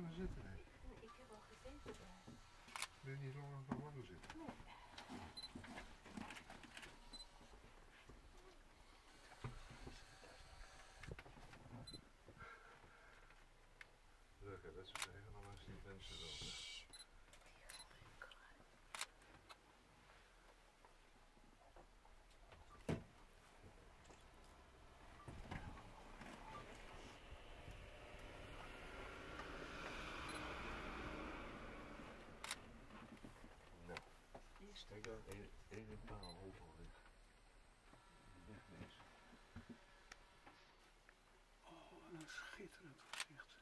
Ja, ga maar zitten. Hè. Ik heb al gezeten daar. Wil je niet langer op de wandel zitten? Leuk hè, dat zeggen dan als die mensen wel. Dan, één één paal hoog. Wegwezen. Oh, wat een schitterend gezicht.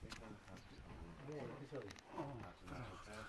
Ik ga het dat is wel. Staan.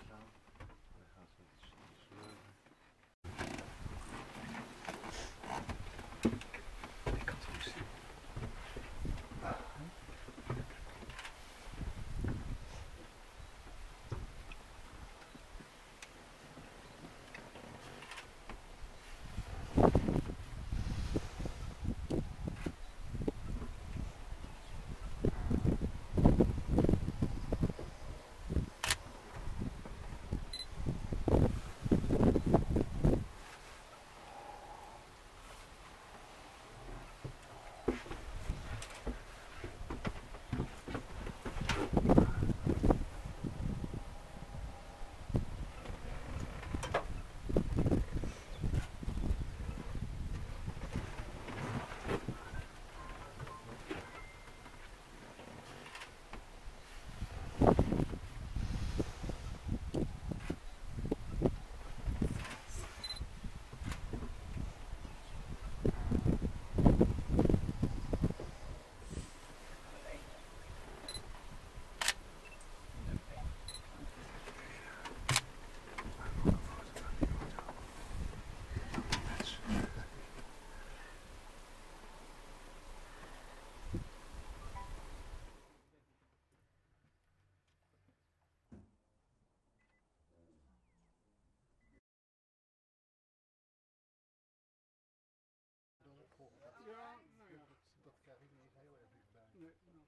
ignorant